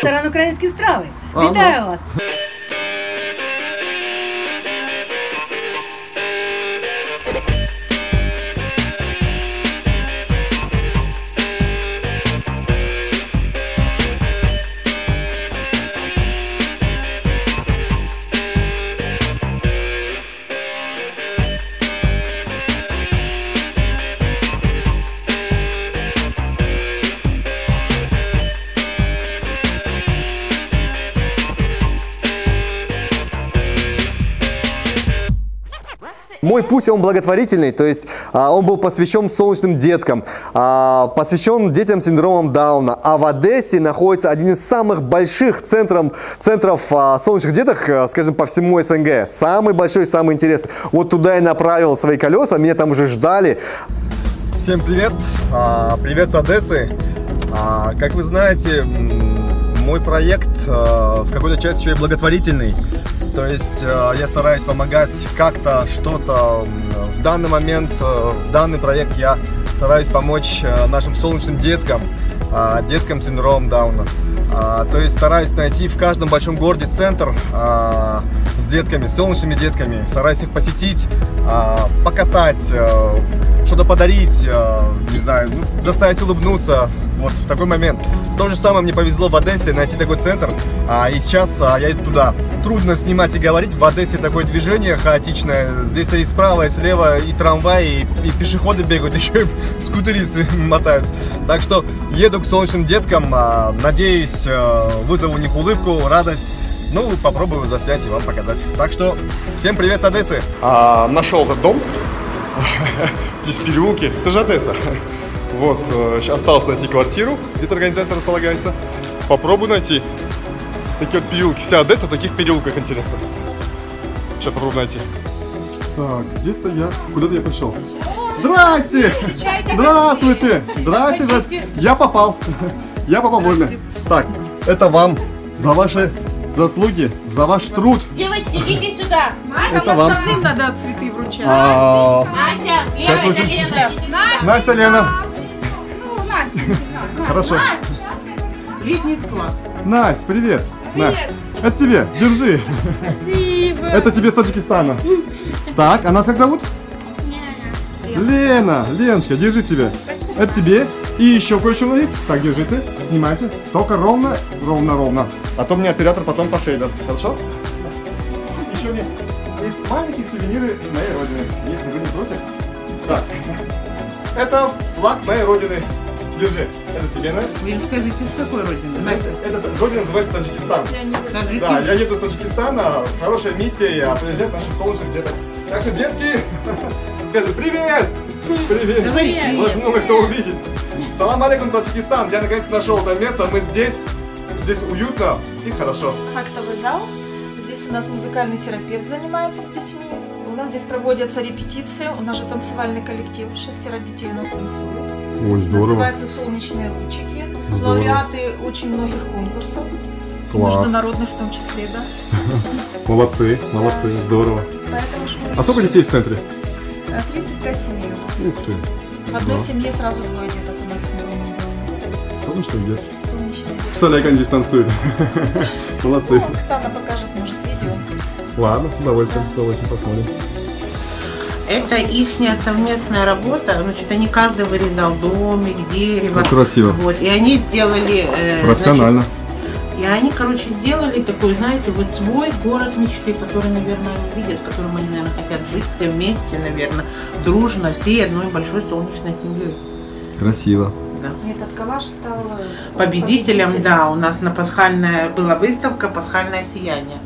Ресторан українські страви. Ага. Вітаю вас! Мой путь, он благотворительный, то есть а, он был посвящен солнечным деткам, а, посвящен детям с синдромом Дауна. А в Одессе находится один из самых больших центров, центров а, солнечных деток, скажем, по всему СНГ. Самый большой, самый интересный. Вот туда я направил свои колеса, меня там уже ждали. Всем привет, привет с Одессы. Как вы знаете, мой проект в какой-то части еще и благотворительный. То есть э, я стараюсь помогать как-то, что-то. В данный момент, э, в данный проект я стараюсь помочь э, нашим солнечным деткам, а, деткам синдромом Дауна. А, То есть стараюсь найти в каждом большом городе центр а, с детками, с солнечными детками. Стараюсь их посетить, а, покатать, э, что-то подарить, э, не знаю, ну, заставить улыбнуться. Вот в такой момент. То же самое мне повезло в Одессе найти такой центр, а, и сейчас а, я иду туда. Трудно снимать и говорить, в Одессе такое движение хаотичное. Здесь и справа, и слева, и трамваи, и, и пешеходы бегают, еще и скутеристы мотаются. Так что еду к солнечным деткам, а, надеюсь, э, вызову у них улыбку, радость. Ну, попробую заснять и вам показать. Так что, всем привет с Одессы. А, нашел этот дом. Здесь переулки. Это же Одесса. Вот, э, щас осталось найти квартиру, где эта организация располагается. Попробую найти. Такие вот переулки. Вся Одесса в таких переулках, интересно. Сейчас попробую найти. Так, где-то я... Куда-то я пришел. Здрасте! Здравствуйте! Здрасте, здрасте! Я попал. Я попал вовремя. Так, это вам за ваши заслуги, за ваш труд. Девочки, идите сюда. Это вам. Остальным надо цветы вручать. А, Настя, Сейчас Лена, вручу. Лена. Настя, Лена. Хорошо. Летний склад. Настя, привет. Настя, это тебе, держи. Спасибо. Это тебе с Таджикистана. Так, а нас как зовут? Лена, Леночка, держи тебе. Это тебе. И еще кое-что есть. Так, держите, снимайте. Только ровно, ровно, ровно. А то мне оператор потом по шее даст. Хорошо? Еще мне есть маленькие сувениры с моей родины. Если вы не против. Так. Это флаг моей родины. Держи. Это тебе, Настя. Вы скажите, с какой родины? Это, это родина называется Таджикистан. Да, я еду с Таджикистана с хорошей миссией а приезжать наших солнечных деток. Так что, детки, скажи привет! Привет! Говори привет. Вас много кто увидит. Салам алейкум, Таджикистан! Я наконец нашел это место, мы здесь. Здесь уютно и хорошо. актовый зал. Здесь у нас музыкальный терапевт занимается с детьми. У нас здесь проводятся репетиции. У нас же танцевальный коллектив. Шестеро детей у нас танцуют. Ой, Называется «Солнечные лучики». Здорово. Лауреаты очень многих конкурсов. Международных в том числе, да. Молодцы, молодцы, здорово. А сколько детей в центре? Э, 35 семей у нас. Ух ты, В одной семье сразу двое деток солнечный дед. Солнечные детки. Представляю, как они здесь танцуют. Молодцы. Ну, Оксана покажет, может, видео. Ладно, с удовольствием, с удовольствием посмотрим. Это их совместная работа. Значит, они каждый вырезал домик, дерево. Как красиво. Вот, и они сделали... э, Профессионально. значит, и они, короче, сделали такой, знаете, вот свой город мечты, который, наверное, они видят, в котором они, наверное, хотят жить все вместе, наверное, дружно, всей одной большой солнечной семьей. Красиво. Да. Этот коллаж стал Победителем, победителем. да, у нас на пасхальная была выставка «Пасхальное сияние».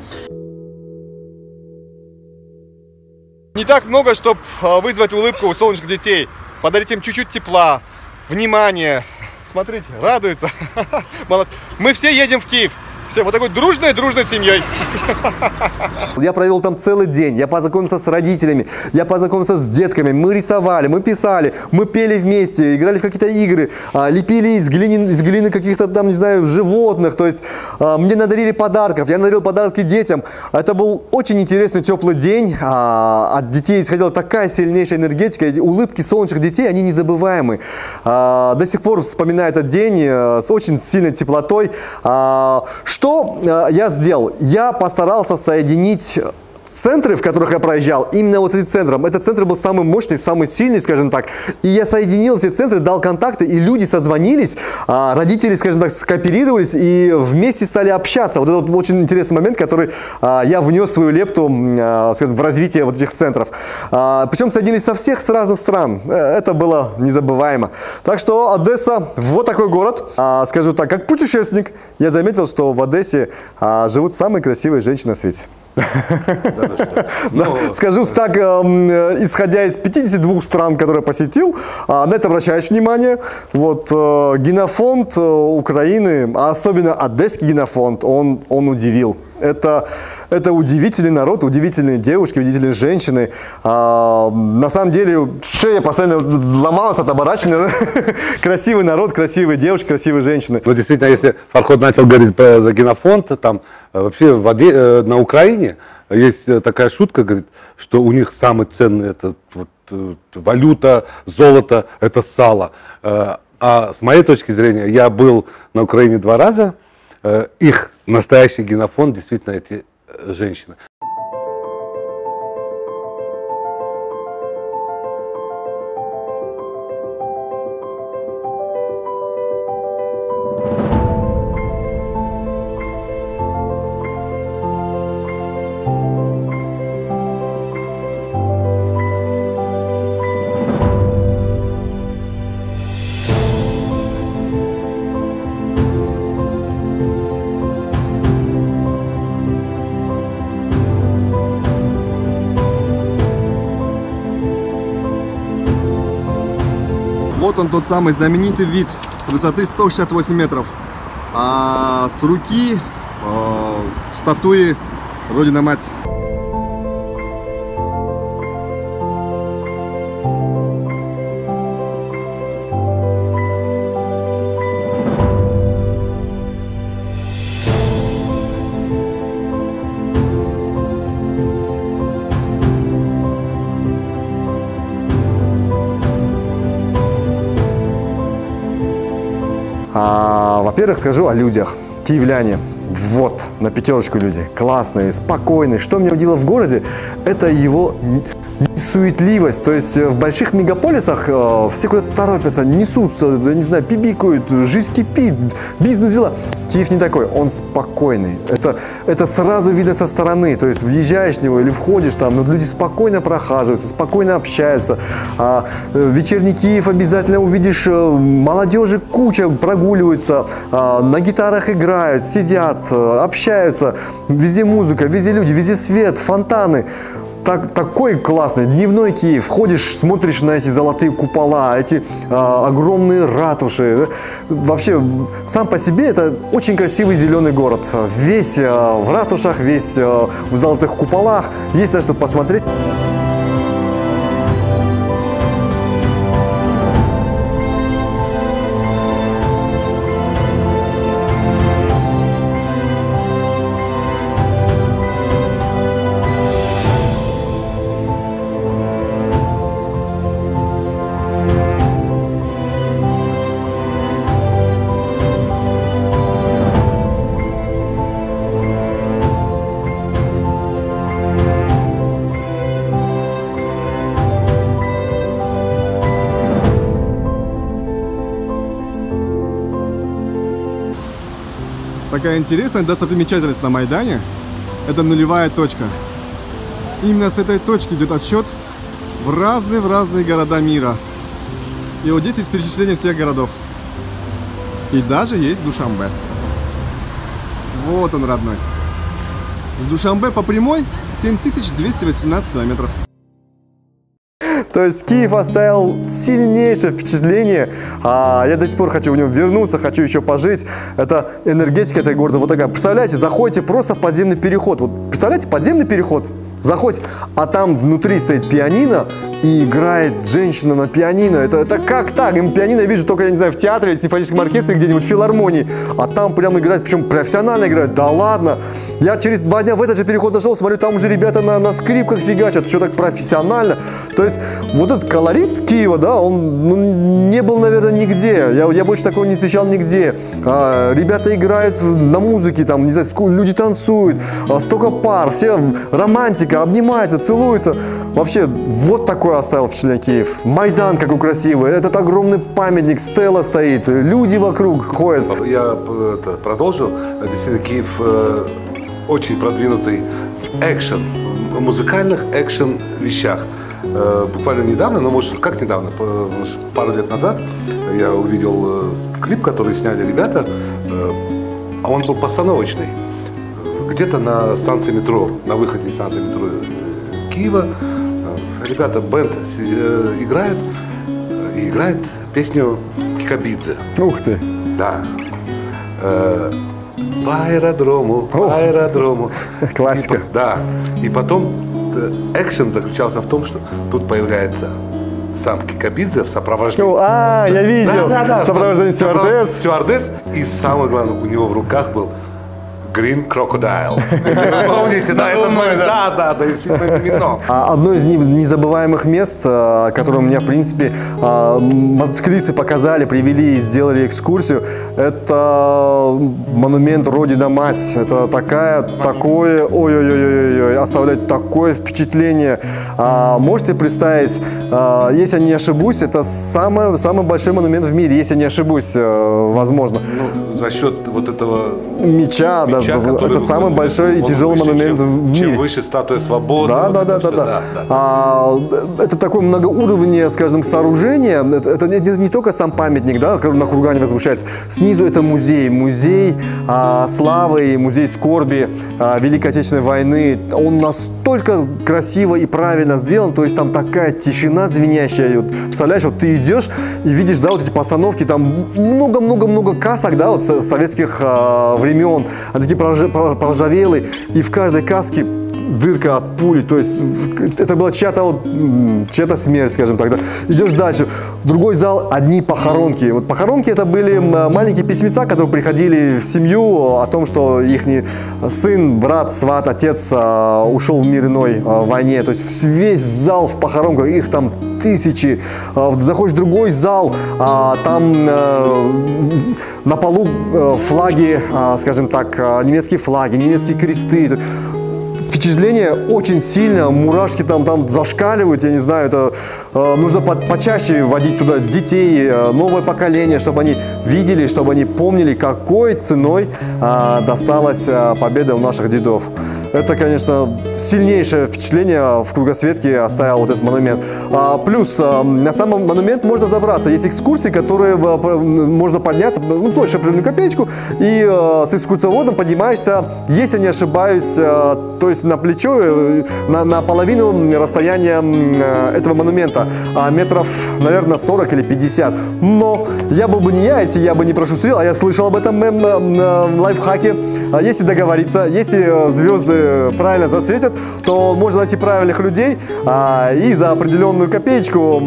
Не так много, чтобы вызвать улыбку у солнечных детей, подарить им чуть-чуть тепла, внимания. Смотрите, радуются. Молодцы. Мы все едем в Киев. Все, вот такой дружной-дружной семьей. Я провел там целый день, я познакомился с родителями, я познакомился с детками, мы рисовали, мы писали, мы пели вместе, играли в какие-то игры, а, лепили из глины, из глины каких-то там, не знаю, животных, то есть а, мне надарили подарков, я надарил подарки детям. Это был очень интересный теплый день, а, от детей исходила такая сильнейшая энергетика, улыбки солнечных детей, они незабываемы. До сих пор вспоминаю этот день э, с очень сильной теплотой. Что э, я сделал? Я постарался соединить центры, в которых я проезжал, именно вот этим центром, этот центр был самый мощный, самый сильный, скажем так. И я соединил все центры, дал контакты, и люди созвонились, а родители, скажем так, скооперировались и вместе стали общаться. Вот это вот очень интересный момент, который а, я внес свою лепту а, скажем, в развитие вот этих центров. Причем соединились со всех с разных стран. Э, это было незабываемо. Так что Одесса, вот такой город. Скажу так, как путешественник, я заметил, что в Одессе живут самые красивые женщины на свете. Ну, скажу так, эм, э, исходя из 52 стран, которые посетил, а, на это обращаешь внимание. Вот э, генофонд э, Украины, а особенно Одесский генофонд, он, он удивил. Это, это удивительный народ, удивительные девушки, удивительные женщины. А, на самом деле шея постоянно ломалась от оборачивания. Красивый народ, красивые девушки, красивые женщины. Ну, действительно, если Фарход начал говорить про, за генофонд, там а вообще в. Э, на Украине есть э, такая шутка, говорит, что у них самый ценный это вот, э, валюта, золото, это сало. А с моей точки зрения, я был на Украине два раза, их настоящий генофонд действительно эти женщины. Самый знаменитый вид с высоты 168 метров. А с руки э, статуи Родина Во-первых, скажу о людях. Киевляне. Вот, на пятерочку люди. Классные, спокойные. Что меня удивило в городе, это его суетливость. То есть э, в больших мегаполисах э, все куда-то торопятся, несутся, не знаю, пибикают, жизнь кипит, бизнес дела. Киев не такой, он спокойный. Это, это сразу видно со стороны. То есть въезжаешь в него или входишь там, но люди спокойно прохаживаются, спокойно общаются. А, э, вечерний Киев обязательно увидишь, э, молодежи куча прогуливаются, а, на гитарах играют, сидят, общаются. Везде музыка, везде люди, везде свет, фонтаны так, такой классный дневной Киев. Входишь, смотришь на эти золотые купола, эти а, огромные ратуши. Вообще, сам по себе это очень красивый зеленый город. Весь а, в ратушах, весь а, в золотых куполах. Есть на что посмотреть. Такая интересная достопримечательность на Майдане. Это нулевая точка. Именно с этой точки идет отсчет в разные, в разные города мира. И вот здесь есть перечисление всех городов. И даже есть Душамбе. Вот он, родной. С Душамбе по прямой 7218 километров. То есть Киев оставил сильнейшее впечатление. А, я до сих пор хочу в него вернуться, хочу еще пожить. Это энергетика этой города вот такая. Представляете, заходите просто в подземный переход. Вот представляете, подземный переход. Заходите, а там внутри стоит пианино, и играет женщина на пианино. Это, это как так? Им пианино я вижу только, я не знаю, в театре или симфоническом оркестре где-нибудь, в филармонии. А там прям играет, причем профессионально играет. Да ладно. Я через два дня в этот же переход зашел, смотрю, там уже ребята на, на скрипках фигачат, все так профессионально. То есть вот этот колорит Киева, да, он ну, не был, наверное, нигде. Я, я больше такого не встречал нигде. А, ребята играют на музыке, там, не знаю, люди танцуют, а, столько пар, все романтика, обнимаются, целуются. Вообще, вот такое оставил впечатление Киев. Майдан какой красивый, этот огромный памятник, стела стоит, люди вокруг ходят. Я э, это, продолжу. Действительно, Киев э, очень продвинутый в экшен, в музыкальных экшен вещах. Э, буквально недавно, ну может как недавно, пару лет назад я увидел э, клип, который сняли ребята, э, а он был постановочный. Где-то на станции метро, на выходе из станции метро э, Киева ребята, бенд э, играет, и играет песню Кикабидзе. Ух ты! Да. Э, по аэродрому, по О! аэродрому. Классика. И да. И потом э, экшен заключался в том, что тут появляется сам Кикабидзе в сопровождении. Ну, а, я видел. Сопровождение Сопровождение стюардесс. Стюардесс. И самое главное, у него в руках был Green Crocodile. Если вы помните, да, это мой- да, да, да, из фильма «Мимино». А Одно из не- незабываемых мест, а, которое меня, в принципе, а, мотоциклисты показали, привели и сделали экскурсию, это монумент Родина-Мать. Это такая, такое, ой-ой-ой, оставляет такое впечатление. А, Можете представить, а, если я не ошибусь, это самый, самый большой монумент в мире, если я не ошибусь, э, возможно. Ну, за счет вот этого Меча, да, меча, за- который это самый он- большой и тяжелый выше, монумент чем, в мире. Чем выше статуя свободы. Да, да, да, да, всё, да. А, это такое многоуровневое, скажем, сооружение. Это, это не, не- не только сам памятник, да, который на кургане возвышается. Снизу это музей, музей а, славы, музей скорби а, Великой Отечественной войны. Он настолько красиво и правильно сделан, то есть там такая тишина звенящая. Вот, представляешь, вот ты идешь и видишь, да, вот эти постановки, там много-много-много касок, да, вот со- советских а, времен, они такие проржа- прор- проржавелые, и в каждой каске дырка от пули, то есть это была чья-то вот, м, чья-то смерть, скажем так. да. Идешь дальше, в другой зал одни похоронки. Вот похоронки это были маленькие письмеца, которые приходили в семью о том, что их сын, брат, сват, отец а, ушел в мир иной а, в войне. То есть весь зал в похоронках, их там тысячи. А, Заходишь в другой зал, там э, на полу э, флаги, скажем так, немецкие флаги, немецкие кресты впечатление очень сильно, мурашки там, там зашкаливают, я не знаю, это э, нужно по- почаще вводить туда детей, э, новое поколение, чтобы они видели, чтобы они помнили, какой ценой э, досталась э, победа у наших дедов. Это, конечно, сильнейшее впечатление в кругосветке оставил вот этот монумент. А, плюс а, на самом монумент можно забраться. Есть экскурсии, которые а, можно подняться, ну, платишь определенную копеечку, и а, с экскурсоводом поднимаешься, если не ошибаюсь, а, то есть на плечо, на, на половину расстояния э, этого монумента, а, метров, наверное, 40 или 50. Но я был бы не я, если я бы не прошустрил, а я слышал об этом эм, лайфхаке. А Если договориться, если э, правильно засветят, то можно найти правильных людей а, и за определенную копеечку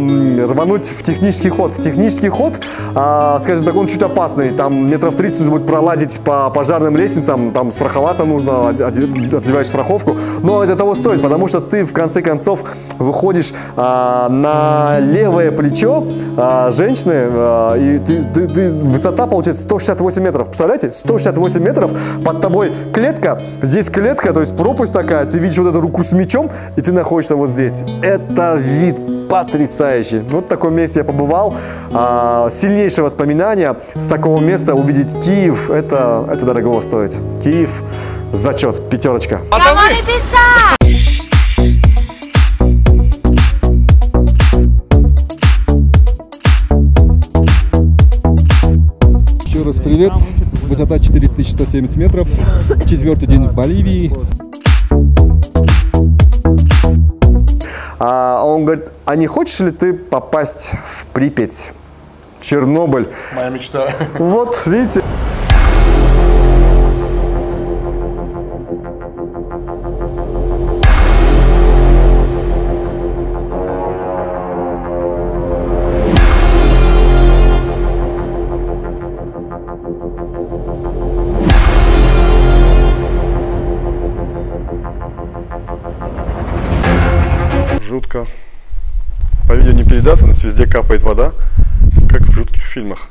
рвануть в технический ход. Технический ход, а, скажем так, он чуть опасный. Там метров 30 нужно будет пролазить по пожарным лестницам, там страховаться нужно, од- од- одеваешь страховку. Но это того стоит, потому что ты в конце концов выходишь а, на левое плечо а, женщины, а, и ты- ты- ты- высота получается 168 метров. Представляете? 168 метров, под тобой клетка, здесь клетка, то есть пропасть такая, ты видишь вот эту руку с мечом, и ты находишься вот здесь. Это вид потрясающий. Вот в таком месте я побывал. А, сильнейшие воспоминания с такого места увидеть Киев, это, это дорого стоит. Киев, зачет, пятерочка. Еще раз привет. Высота 4170 метров. Четвертый день в Боливии. А он говорит, а не хочешь ли ты попасть в Припять? Чернобыль. Моя мечта. Вот, видите. Жутко. По видео не передаться, но везде капает вода, как в жутких фильмах.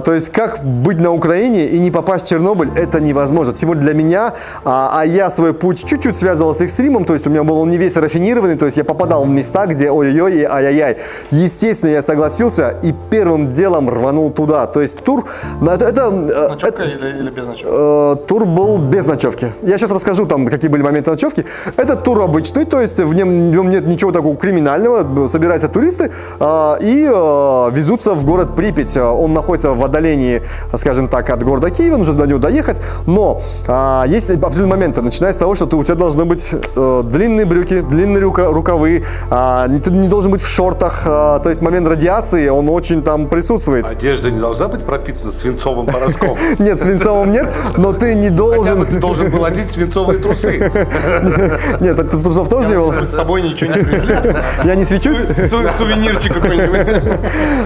То есть, как быть на Украине и не попасть в Чернобыль, это невозможно. Тем более для меня, а, а я свой путь чуть-чуть связывал с экстримом, то есть у меня был он не весь рафинированный, то есть я попадал в места, где ой-ой-ой и ай-яй-яй. Естественно, я согласился и первым делом рванул туда. То есть тур, это, это, э, Ночевка или, или без ночевки? Э, тур был без ночевки. Я сейчас расскажу, там, какие были моменты ночевки. Это тур обычный, то есть в нем, в нем нет ничего такого криминального. Собираются туристы э, и э, везутся в город Припять. Он находится в отдалении, скажем так, от города Киева, нужно до него доехать. Но э, есть определенные моменты, начиная с того, что ты, у тебя должны быть э, длинные брюки, длинные рука- рукавы, э, не- ты не должен быть в шортах. э, то есть момент радиации, он очень там присутствует. Одежда не должна быть пропитана свинцовым порошком. Нет, свинцовым нет, но ты не должен... ты должен был одеть свинцовые трусы. Нет, трусов тоже не было. С собой ничего не привезли. Я не свечусь. Су- Сувенирчик какой-нибудь.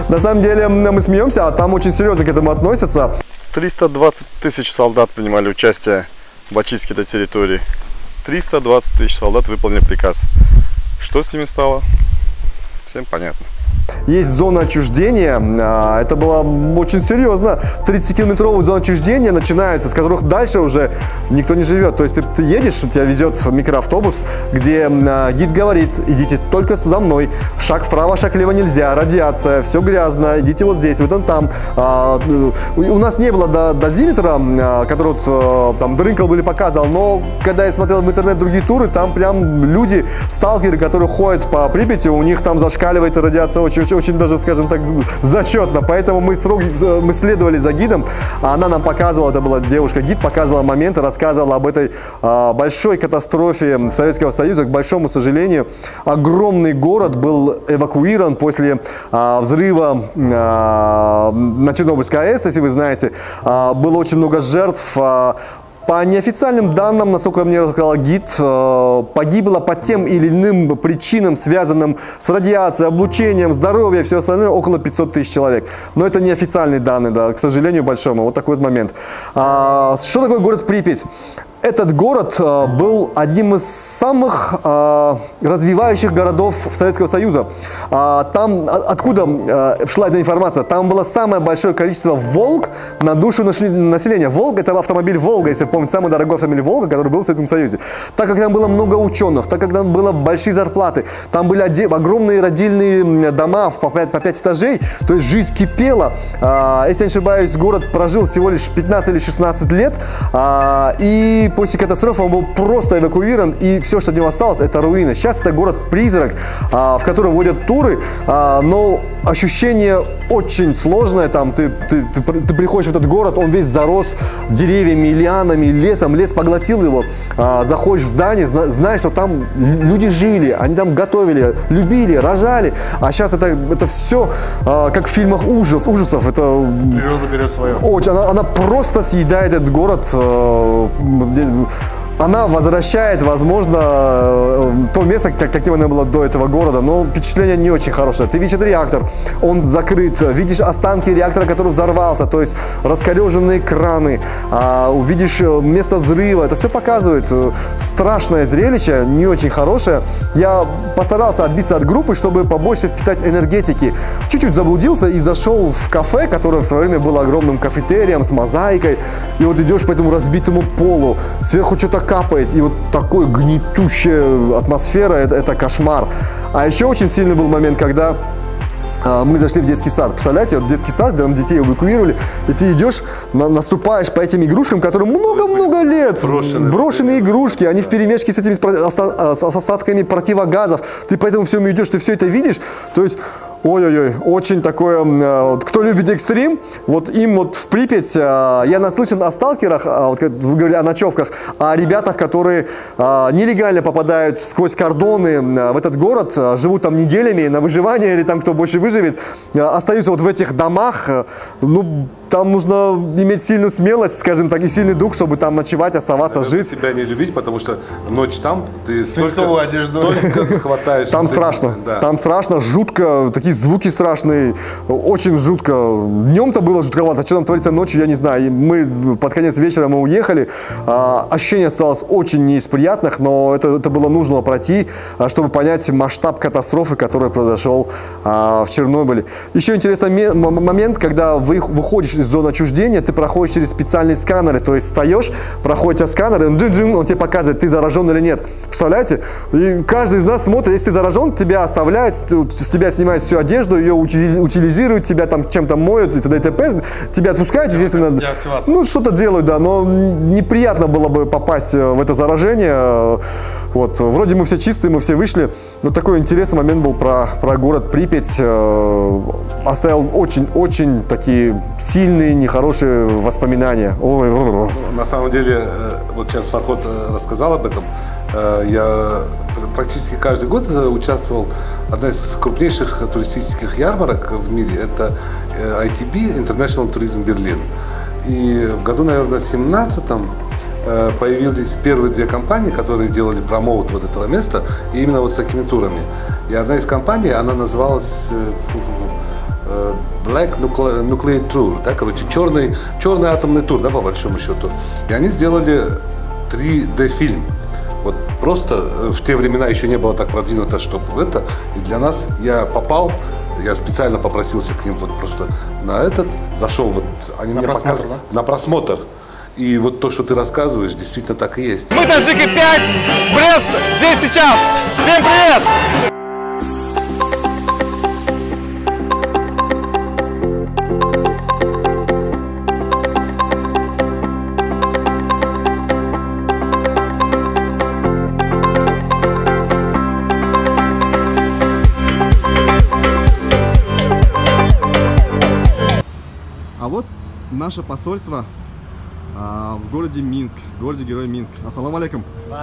На самом деле мы смеемся, а там очень серьезно к этому относятся. 320 тысяч солдат принимали участие в очистке этой территории. 320 тысяч солдат выполнили приказ. Что с ними стало? Всем понятно. Есть зона отчуждения, а, это было очень серьезно. 30-километровая зона отчуждения начинается, с которых дальше уже никто не живет. То есть ты, ты едешь, тебя везет микроавтобус, где а, гид говорит, идите только за мной, шаг вправо, шаг влево нельзя, радиация, все грязно, идите вот здесь, вот он там. А, у у нас не было до- дозиметра, который вот, э, там Дрынкл были показывал, но когда я смотрел в интернет другие туры, там прям люди, сталкеры, которые ходят по Припяти, у них там зашкаливает радиация очень, очень, очень даже, скажем так, зачетно. Поэтому мы, строго, мы следовали за гидом, а она нам показывала, это была девушка-гид, показывала моменты, рассказывала об этой а, большой катастрофе Советского Союза. К большому сожалению, огромный город был эвакуирован после а, взрыва а, на Чернобыльской АЭС, если вы знаете. А, было очень много жертв. а, по неофициальным данным, насколько мне рассказал гид, э, погибло по тем или иным причинам, связанным с радиацией, облучением, здоровьем и все остальное, около 500 тысяч человек. Но это неофициальные данные, да, к сожалению большому. Вот такой вот момент. А, что такое город Припять? Этот город э, был одним из самых э, развивающих городов Советского Союза. А, там, откуда э, шла эта информация? Там было самое большое количество «Волг» на душу населения. «Волг» — это автомобиль «Волга», если помните, самый дорогой автомобиль «Волга», который был в Советском Союзе. Так как там было много ученых, так как там было большие зарплаты, там были огромные родильные дома по 5, по пять этажей, то есть жизнь кипела. А, если я не ошибаюсь, город прожил всего лишь 15 или 16 лет, а, и после катастрофы он был просто эвакуирован, и все, что от него осталось, это руины. Сейчас это город-призрак, а, в который водят туры, а, но ощущение очень сложное, там ты, ты, ты, ты приходишь в этот город, он весь зарос деревьями, лианами, лесом, лес поглотил его, А, заходишь в здание, зна- знаешь, что там люди жили, они там готовили, любили, рожали, а сейчас это, это все как в фильмах ужас, ужасов, это Природа берет свое. очень, она, она просто съедает этот город. Э, где- она возвращает, возможно, э, то место, как- каким оно было до этого города, но впечатление не очень хорошее. Ты видишь этот реактор, он закрыт, видишь останки реактора, который взорвался, то есть раскореженные краны, а, увидишь э, место взрыва, это все показывает. э, Страшное зрелище, не очень хорошее. Я постарался отбиться от группы, чтобы побольше впитать энергетики. Чуть-чуть заблудился и зашел в кафе, которое в свое время было огромным кафетерием с мозаикой. И вот идешь по этому разбитому полу, сверху что-то капает, и вот такой гнетущая атмосфера, это, это кошмар. А еще очень сильный был момент, когда а, мы зашли в детский сад. Представляете, вот детский сад, где нам детей эвакуировали, и ты идешь, на- наступаешь по этим игрушкам, которым много-много лет. Брошенные. Брошенные игрушки, они в перемешке с этими оста- а, с осадками противогазов. Ты по этому всему идешь, ты все это видишь. То есть Ой-ой-ой, очень такое, вот кто любит экстрим, вот им вот в Припять, а, я наслышан о сталкерах, а, вот вы говорили о ночевках, о ребятах, которые а, нелегально попадают сквозь кордоны а, в этот город, живут там неделями на выживание или там кто больше выживет, остаются вот в этих домах, а, ну, там нужно иметь сильную смелость, скажем так, и сильный дух, чтобы там ночевать, оставаться, жить. себя не любить, потому что ночь там, ты столько, одежду. столько хватаешь. Там страшно, Да. там страшно, жутко, такие звуки страшные, очень жутко. Днем-то было жутковато, что там творится ночью, я не знаю. И мы под конец вечера мы уехали, А, ощущение осталось очень не из приятных, но это, это было нужно пройти, а, чтобы понять масштаб катастрофы, который произошел а, в Чернобыле. Еще интересный момент, когда вы выходишь из зоны отчуждения, ты проходишь через специальные сканеры, то есть встаешь, проходит тебя сканер, и он, джин-джин, он тебе показывает, ты заражен или нет. Представляете? И каждый из нас смотрит, если ты заражен, тебя оставляют, с тебя снимают всю одежду, ее утили- утилизируют, тебя там чем-то моют и т.д. и т.п. Тебя отпускают, естественно. Ну, что-то делают, да, но неприятно было бы попасть э, в это заражение. Вот, вроде мы все чистые, мы все вышли, но такой интересный момент был про, про город Припять. Э, Оставил очень-очень такие сильные, нехорошие воспоминания. Ой, ой. На самом деле, э, вот сейчас Фархот э, рассказал об этом. Я практически каждый год участвовал. Одна из крупнейших туристических ярмарок в мире – это ITB, International Tourism Berlin. И в году, наверное, 17 появились первые две компании, которые делали промоут вот этого места, и именно вот с такими турами. И одна из компаний, она называлась э, э, Black Nucle- Nuclear Tour, да, короче, черный, черный атомный тур, да, по большому счету. И они сделали 3D-фильм. Вот просто э, в те времена еще не было так продвинуто, чтобы это. И для нас я попал, я специально попросился к ним вот просто на этот, зашел вот, они мне просмотр, показывали на просмотр. И вот то, что ты рассказываешь, действительно так и есть. Мы Таджики 5, Брест, здесь сейчас. Всем привет! А вот наше посольство в городе Минск, в городе Герой Минск. Ассаламу алейкум. В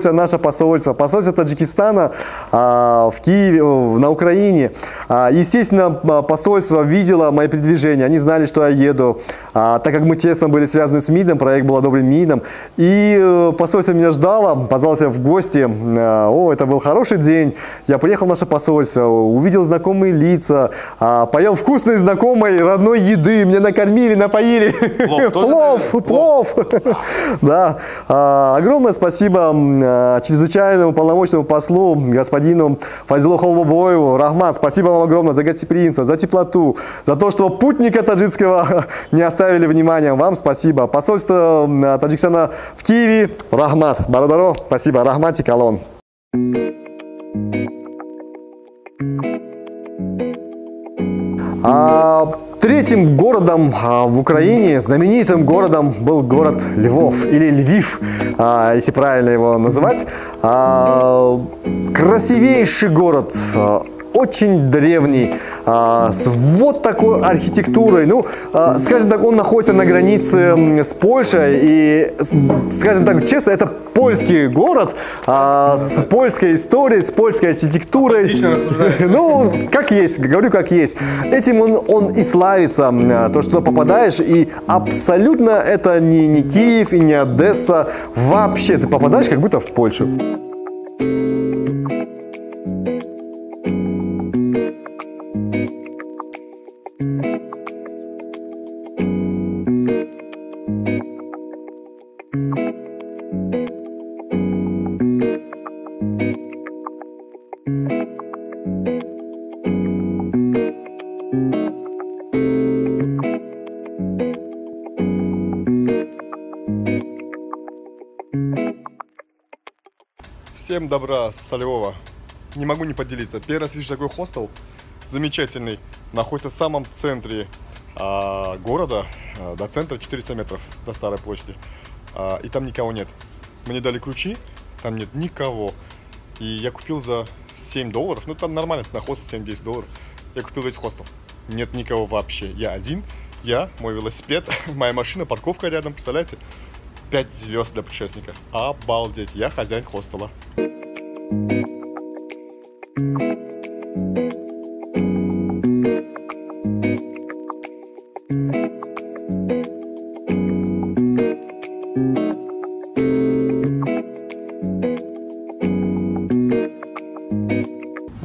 находится наше посольство, посольство Таджикистана а, в Киеве, на Украине. А, естественно, а, посольство видело мои передвижения, они знали, что я еду. А, так как мы тесно были связаны с МИДом, проект был одобрен МИДом. И э, посольство меня ждало, позвал себя в гости. А, О, это был хороший день. Я приехал в наше посольство, увидел знакомые лица, а, поел вкусной, знакомой, родной еды. Меня накормили, напоили. Плов, плов. Да. А, Огромное спасибо чрезвычайному полномочному послу господину Фазилу Холбобоеву. Рахмат, спасибо вам огромное за гостеприимство, за теплоту, за то, что путника таджикского не оставили вниманием. Вам спасибо. Посольство м, Таджикистана в Киеве. Рахмат. Барадаро. Спасибо. Рахмати Калон. А третьим городом а, в Украине, знаменитым городом, был город Львов или Львив, а, если правильно его называть. А, красивейший город, очень древний, а, с вот такой архитектурой. Ну, а, скажем так, он находится на границе с Польшей. И, скажем так, честно, это польский город а, с польской историей, с польской архитектурой. Ну, как есть, говорю, как есть. Этим он, он и славится, то, что туда попадаешь, и абсолютно это не, не Киев и не Одесса. Вообще, ты попадаешь как будто в Польшу. Всем добра, со Львова. Не могу не поделиться. Первый раз вижу такой хостел. Замечательный. Находится в самом центре а, города. а, до центра 400 метров, до Старой площади. А, и там никого нет. Мне дали ключи, там нет никого. И я купил за 7 долларов. Ну, там нормально, цена хостел 7-10 долларов. Я купил весь хостел. Нет никого вообще. Я один. Я, мой велосипед, моя машина, парковка рядом. Представляете? 5 звезд для путешественника. Обалдеть. Я хозяин хостела. А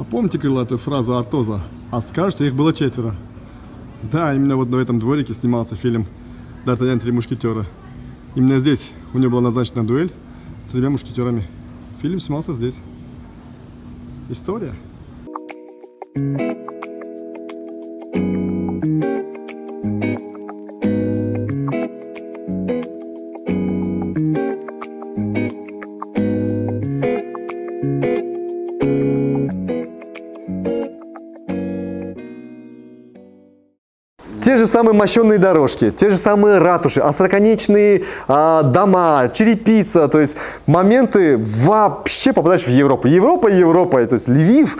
помните крылатую фразу Артоза? А скажут, что их было четверо. Да, именно вот в этом дворике снимался фильм «Д'Артаньян. Три мушкетера». Именно здесь у него была назначена дуэль с тремя мушкетерами. Фильм снимался здесь. История. Те же самые мощенные дорожки, те же самые ратуши, остроконечные а, дома, черепица, то есть моменты вообще попадаешь в Европу. Европа, Европа, то есть Львив.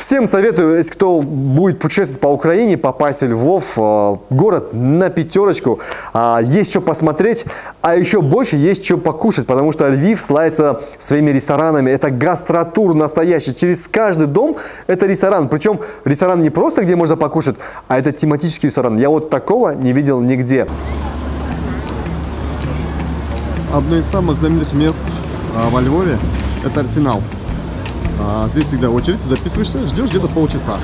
Всем советую, если кто будет путешествовать по Украине, попасть в Львов, а, город на пятерочку. А, Есть что посмотреть, а еще больше есть что покушать, потому что Львив славится своими ресторанами. Это гастротур настоящий. Через каждый дом это ресторан. Причем ресторан не просто, где можно покушать, а это тематический ресторан. Я вот такого не видел нигде. Одно из самых знаменитых мест а, во Львове – это Арсенал. А, здесь всегда очередь, записываешься, ждешь где-то полчаса.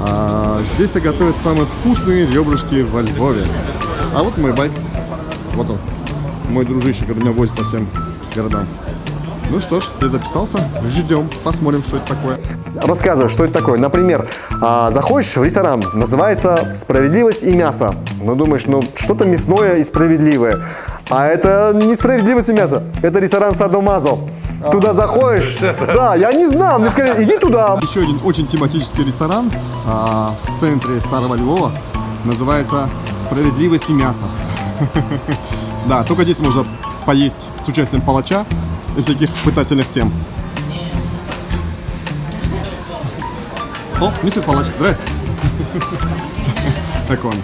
А, здесь и готовят самые вкусные ребрышки во Львове. А вот мой байк. Вот он. Мой дружище, который меня возит по всем городам. Ну что ж, ты записался, ждем, посмотрим, что это такое. Рассказываю, что это такое. Например, а, заходишь в ресторан, называется «Справедливость и мясо». Ну, думаешь, ну, что-то мясное и справедливое. А это не справедливость и мясо, это ресторан Садомазо. Туда заходишь, да, я не знал, мне сказали, иди туда. Еще один очень тематический ресторан а, в центре Старого Львова. Называется «Справедливость и мясо». Да, только здесь можно поесть с участием палача и всяких пытательных тем. О, мистер палач, здрасте. Как он?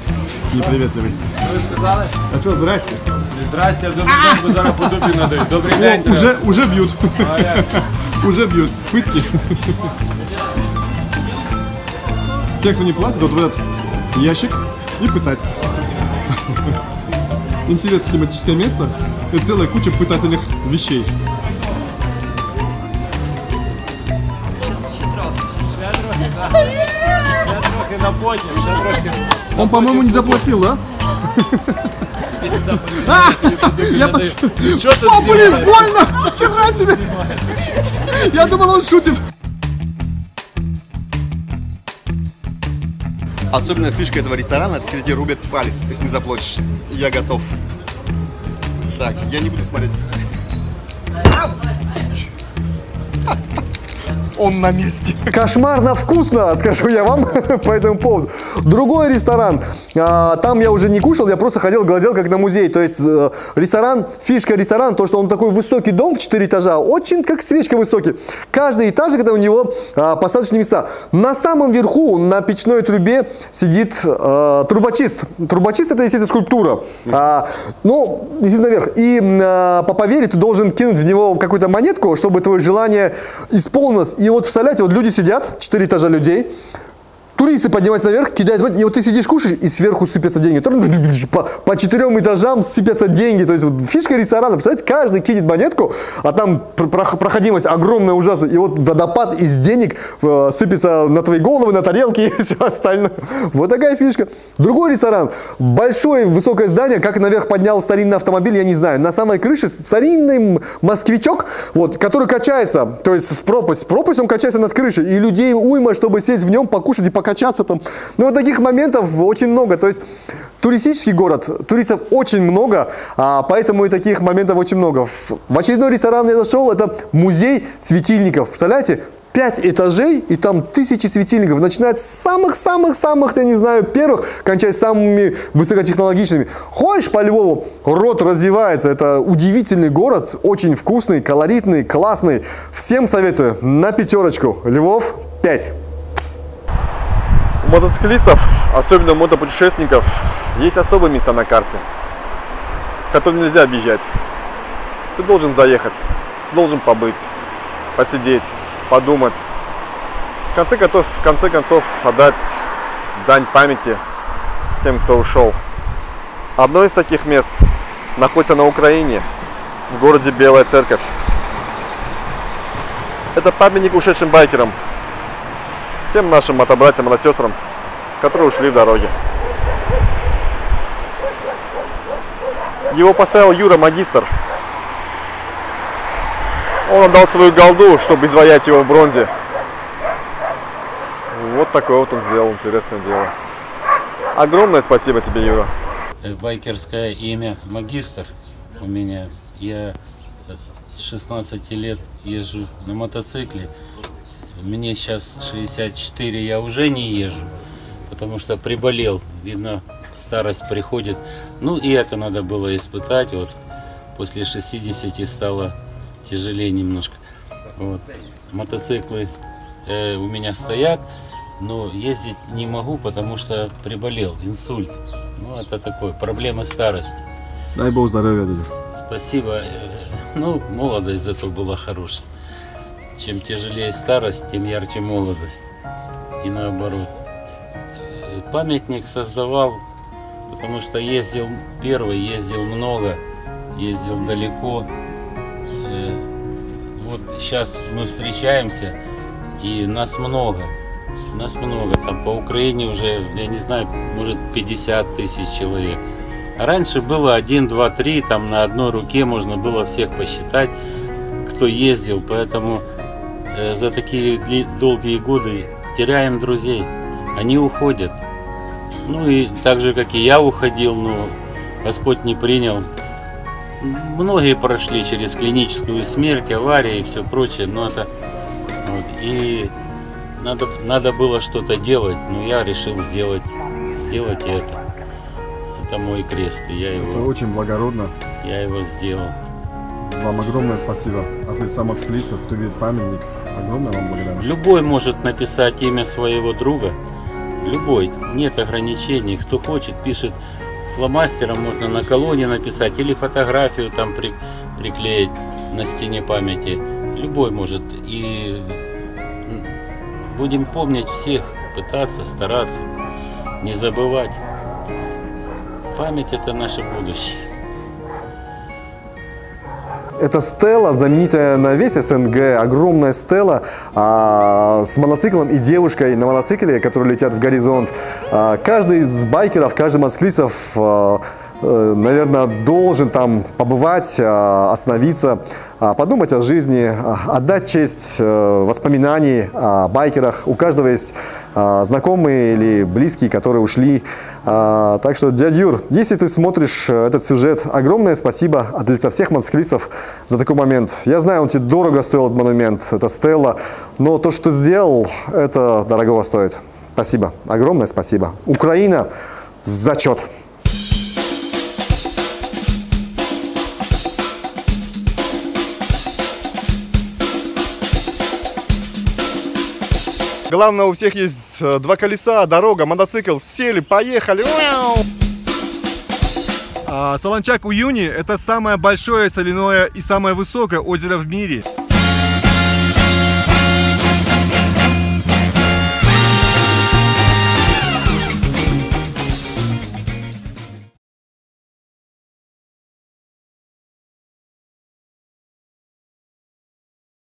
Неприветливый. Що ви сказали? Я сказал, здрасте. Здрасте, добрий день, бо зараз по дубі надають. Добрий день. О, уже, уже бьют. А як? Уже бьют. Пытки. Те, кто не платит, вот в этот ящик и пытать. Интересное тематическое место и целая куча пытательных вещей. Он, по-моему, не заплатил, да? А, Я О, блин, больно! Нифига себе! Я думал, он шутит. Особенная фишка этого ресторана, это тебе рубят палец, если не заплатишь. Я готов. Так, я не буду смотреть. Он на месте. Кошмарно вкусно, скажу я вам по этому поводу. Другой ресторан. а, там я уже не кушал, я просто ходил, глазел как на музей. То есть э, ресторан, фишка ресторана, то, что он такой высокий дом в 4 этажа, очень как свечка высокий. Каждый этаж, когда у него а, посадочные места. На самом верху, на печной трубе, сидит э, трубочист. Трубочист это, естественно, скульптура. А, ну, естественно, наверх. И а, по повере ты должен кинуть в него какую-то монетку, чтобы твое желание исполнилось. И вот, представляете, вот люди сидят, 4 этажа людей, Туристы поднимаются наверх, кидают, и вот ты сидишь, кушаешь, и сверху сыпятся деньги. По, по четырем этажам сыпятся деньги. То есть вот фишка ресторана, представляете, каждый кинет монетку, а там пр- про- проходимость огромная, ужасная. И вот водопад из денег э, сыпется на твои головы, на тарелки и все остальное. Вот такая фишка. Другой ресторан. Большое высокое здание, как наверх поднял старинный автомобиль, я не знаю. На самой крыше старинный москвичок, вот, который качается, то есть в пропасть. В пропасть он качается над крышей, и людей уйма, чтобы сесть в нем, покушать и покататься прокачаться там. Ну, вот таких моментов очень много. То есть туристический город, туристов очень много, а, поэтому и таких моментов очень много. В, очередной ресторан я зашел, это музей светильников. Представляете? Пять этажей, и там тысячи светильников, начиная с самых-самых-самых, я не знаю, первых, кончая самыми высокотехнологичными. Ходишь по Львову, рот развивается, это удивительный город, очень вкусный, колоритный, классный. Всем советую, на пятерочку, Львов 5. Мотоциклистов, особенно мотопутешественников, есть особые места на карте, которые нельзя объезжать. Ты должен заехать, должен побыть, посидеть, подумать. В конце концов, в конце концов отдать дань памяти тем, кто ушел. Одно из таких мест находится на Украине, в городе Белая Церковь. Это памятник ушедшим байкерам, тем нашим мотобратьям, мотосестрам, которые ушли в дороге. Его поставил Юра Магистр. Он отдал свою голду, чтобы изваять его в бронзе. Вот такое вот он сделал интересное дело. Огромное спасибо тебе, Юра. Байкерское имя Магистр у меня. Я с 16 лет езжу на мотоцикле. Мне сейчас 64, я уже не езжу, потому что приболел. Видно, старость приходит. Ну и это надо было испытать. Вот после 60 стало тяжелее немножко. Вот. Мотоциклы э, у меня стоят, но ездить не могу, потому что приболел, инсульт. Ну, это такое, проблемы старости. Дай бог здоровья, дядя. Спасибо. Э, Ну, молодость зато была хорошая. Чем тяжелее старость, тем ярче молодость. И наоборот. Э, Памятник создавал, потому что ездил первый, ездил много, ездил далеко. Э, Вот сейчас мы встречаемся, и нас много. Нас много. Там по Украине уже, я не знаю, может 50 тысяч человек. А раньше было 1, 2, 3, там на одной руке можно было всех посчитать, кто ездил. Поэтому за такие долгие годы теряем друзей. Они уходят. Ну и так же, как и я уходил, но Господь не принял. Многие прошли через клиническую смерть, аварии и все прочее, но это вот, и надо, надо было что-то делать, но я решил сделать, сделать это. Это мой крест, и я Это его, очень благородно. я его сделал. Вам огромное спасибо. От лица мотоциклистов, кто видит памятник, огромное вам благодарность. Любой может написать имя своего друга. Любой. Нет ограничений. Кто хочет, пишет фломастером, можно на колонне написать или фотографию там при- приклеить на стене памяти. Любой может. И будем помнить всех, пытаться, стараться, не забывать. Память это наше будущее. Это стела, знаменитая на весь СНГ, огромная стела а, с мотоциклом и девушкой на мотоцикле, которые летят в горизонт. А, каждый из байкеров, каждый мотоциклистов, а, э, наверное, должен там побывать, а, остановиться, а, подумать о жизни, а, отдать честь э, воспоминаний о байкерах. У каждого есть знакомые или близкие, которые ушли. А, Так что, дядя Юр, если ты смотришь э, этот сюжет, огромное спасибо от лица всех мотоциклистов за такой момент. Я знаю, он тебе дорого стоил этот монумент, это Стелла, но то, что ты сделал, это дорогого стоит. Спасибо, огромное спасибо. Украина, зачет. Главное, у всех есть э, два колеса, дорога, мотоцикл. Сели, поехали. Мяу! А, Солончак Уюни – это самое большое соляное и самое высокое озеро в мире.